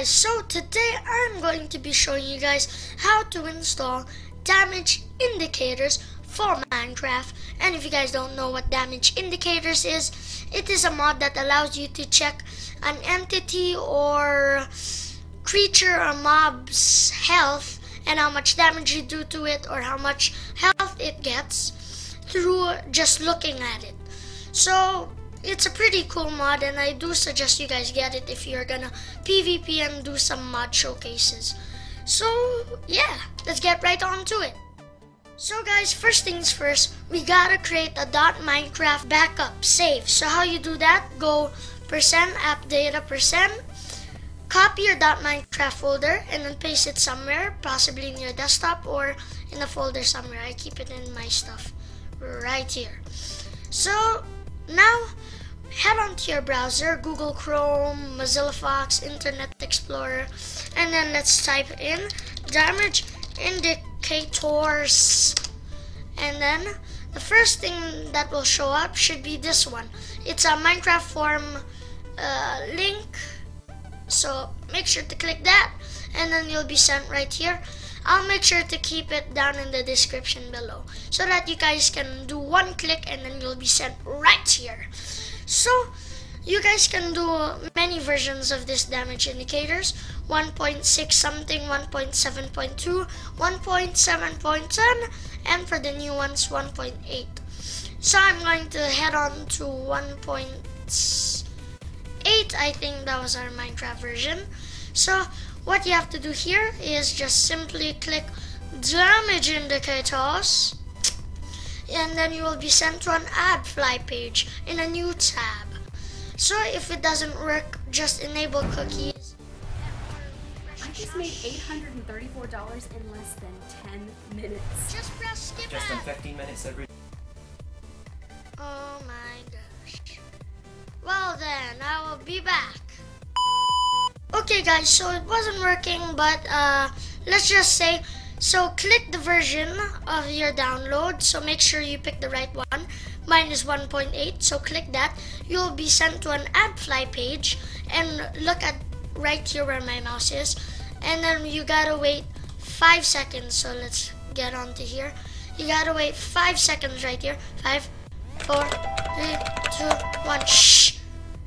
guys, so today I'm going to be showing you guys how to install damage indicators for Minecraft. And if you guys don't know what damage indicators is, it is a mod that allows you to check an entity or creature or mob's health and how much damage you do to it or how much health it gets through just looking at it. So it's a pretty cool mod and I do suggest you guys get it if you're gonna PvP and do some mod showcases. So yeah, let's get right on to it. So guys, first things first, we gotta create a .minecraft backup save. So how you do that, go percent app data percent, copy your .minecraft folder and then paste it somewhere, possibly in your desktop or in a folder somewhere. I keep it in my stuff right here. So now head onto your browser, Google Chrome, Mozilla Fox, Internet Explorer, and then let's type in damage indicators. And then the first thing that will show up should be this one. It's a Minecraft forum uh, link. So make sure to click that and then you'll be sent right here. I'll make sure to keep it down in the description below so that you guys can do one click and then you'll be sent right here. So you guys can do many versions of this damage indicators. 1.6 something 1.7.2 1.7.10 and for the new ones 1.8 so I'm going to head on to 1.8 I think that was our Minecraft version. So what you have to do here is just simply click damage indicators and then you will be sent to an AdFly page in a new tab. So if it doesn't work, just enable cookies. I just made $834 in less than 10 minutes. Just press skip Just in 15 minutes every Oh my gosh. Well then, I will be back. Okay guys, so it wasn't working, but uh, let's just say, so click the version of your download, so make sure you pick the right one. Mine is 1.8, so click that. You'll be sent to an AdFly page, and look at right here where my mouse is, and then you gotta wait 5 seconds, so let's get onto here. You gotta wait 5 seconds right here. Five, four, three, two, one. Shh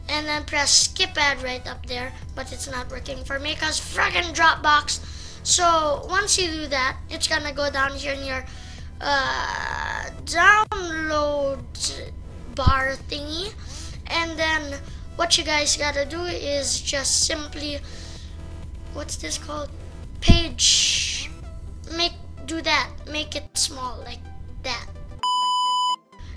and then press skip ad right up there but it's not working for me because friggin Dropbox. So once you do that it's gonna go down here in your uh, download bar thingy. And then what you guys gotta do is just simply what's this called? Page. Make do that. Make it small like that.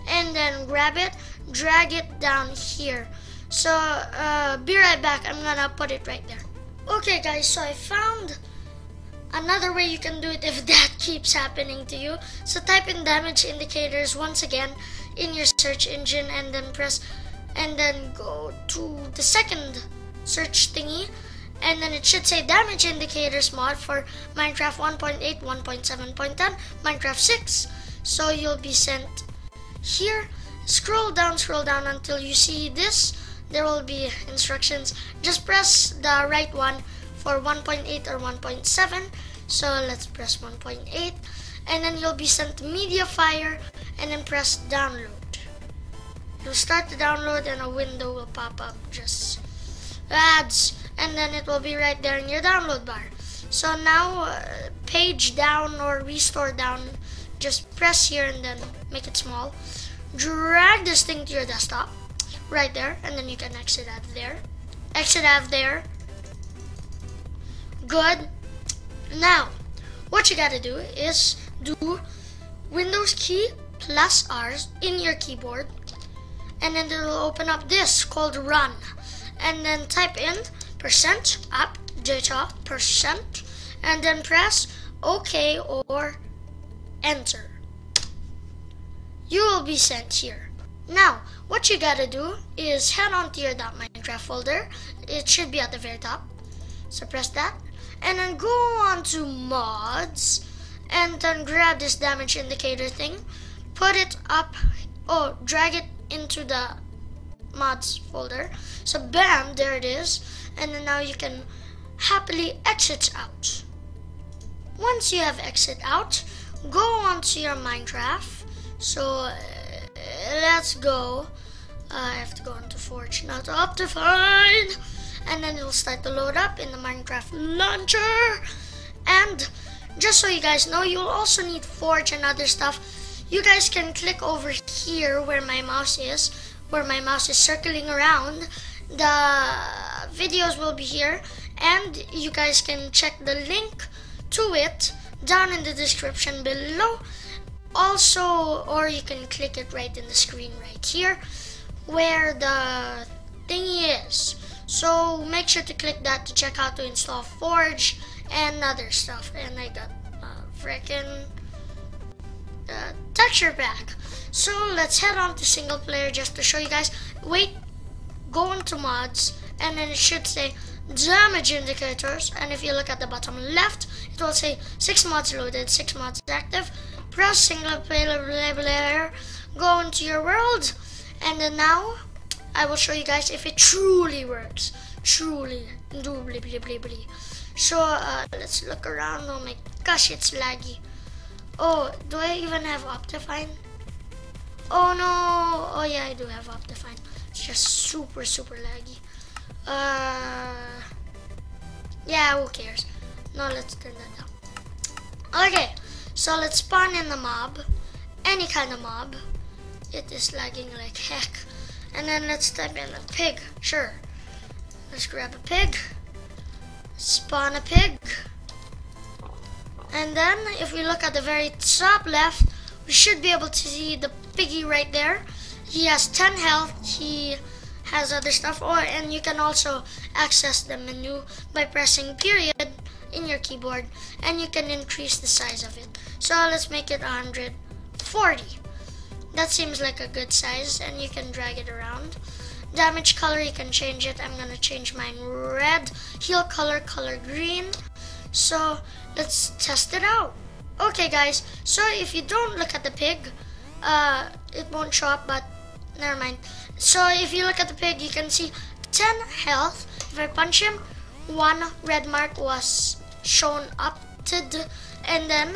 And then grab it drag it down here so, uh, be right back. I'm gonna put it right there. Okay, guys, so I found another way you can do it if that keeps happening to you. So, type in damage indicators once again in your search engine and then press and then go to the second search thingy and then it should say damage indicators mod for Minecraft 1.8, 1.7.10, Minecraft 6. So, you'll be sent here. Scroll down, scroll down until you see this there will be instructions. Just press the right one for 1.8 or 1.7. So let's press 1.8 and then you'll be sent to Mediafire and then press download. You'll start the download and a window will pop up just ads and then it will be right there in your download bar. So now uh, page down or restore down just press here and then make it small. Drag this thing to your desktop right there and then you can exit out of there. Exit out of there. Good. Now what you gotta do is do windows key plus R in your keyboard and then it'll open up this called run. And then type in percent app data percent and then press ok or enter. You will be sent here now, what you gotta do is head on to your .minecraft folder. It should be at the very top. So press that. And then go on to mods. And then grab this damage indicator thing. Put it up. Oh, drag it into the mods folder. So bam, there it is. And then now you can happily exit out. Once you have exit out, go onto your Minecraft. So let's go. I have to go into Forge now to Optifine. And then it'll start to load up in the Minecraft launcher. And just so you guys know, you'll also need Forge and other stuff. You guys can click over here where my mouse is, where my mouse is circling around. The videos will be here and you guys can check the link to it down in the description below also or you can click it right in the screen right here where the thingy is. So make sure to click that to check how to install forge and other stuff. And i got a freaking uh, texture pack. So let's head on to single player just to show you guys. Wait go into mods and then it should say damage indicators. And if you look at the bottom left it will say 6 mods loaded 6 mods active press single player go into your world. And then now I will show you guys if it truly works. Truly. Indubitably so uh, let's look around. Oh my gosh it's laggy. Oh do I even have Optifine? Oh no. Oh yeah I do have Optifine. It's just super super laggy. Uh, yeah, who cares? No, let's turn that down. Okay, so let's spawn in the mob. Any kind of mob. It is lagging like heck. And then let's type in a pig. Sure. Let's grab a pig. Spawn a pig. And then if we look at the very top left, we should be able to see the piggy right there. He has 10 health. He has other stuff or and you can also access the menu by pressing period in your keyboard and you can increase the size of it so let's make it 140 that seems like a good size and you can drag it around. Damage color you can change it. I'm gonna change mine red. Heal color color green. So let's test it out. Okay guys. So if you don't look at the pig uh, it won't show up but never mind. So if you look at the pig, you can see 10 health. If I punch him, one red mark was shown up to and then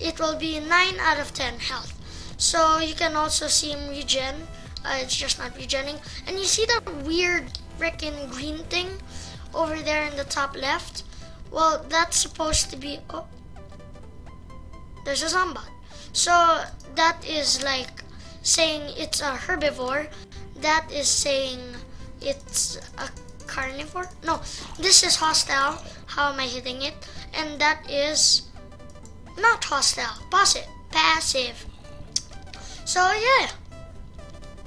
it will be 9 out of 10 health. So you can also see him regen. Uh, it's just not regenning. And you see that weird freaking green thing over there in the top left? Well, that's supposed to be... Oh, there's a zombot. So that is like saying it's a herbivore that is saying it's a carnivore. No, this is hostile. How am I hitting it? And that is not hostile. Passive. Passive. So yeah.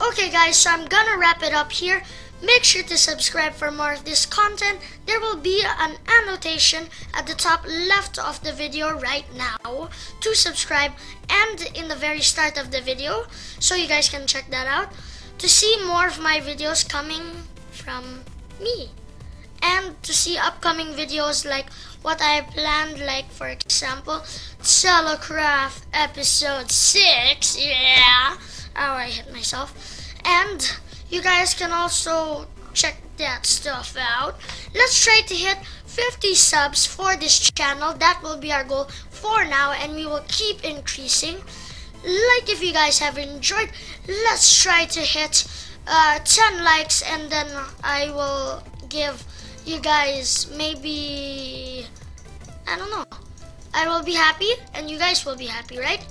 Okay guys, so I'm gonna wrap it up here. Make sure to subscribe for more of this content. There will be an annotation at the top left of the video right now to subscribe and in the very start of the video so you guys can check that out to see more of my videos coming from me and to see upcoming videos like what I planned like for example Telecraft episode 6 yeah oh I hit myself. And you guys can also check that stuff out. Let's try to hit 50 subs for this channel. That will be our goal for now and we will keep increasing. Like if you guys have enjoyed let's try to hit uh, 10 likes and then I will give you guys maybe I don't know. I will be happy and you guys will be happy right?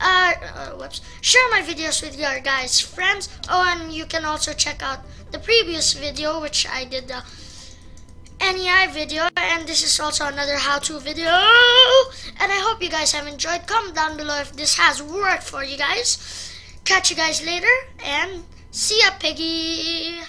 Uh, uh, whoops. Share my videos with your guys friends. Oh and you can also check out the previous video which I did the NEI video and this is also another how-to video. And I hope you guys have enjoyed. Comment down below if this has worked for you guys. Catch you guys later and see ya piggy